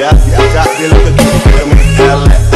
Gracias, ya te lo que quieres, pero me.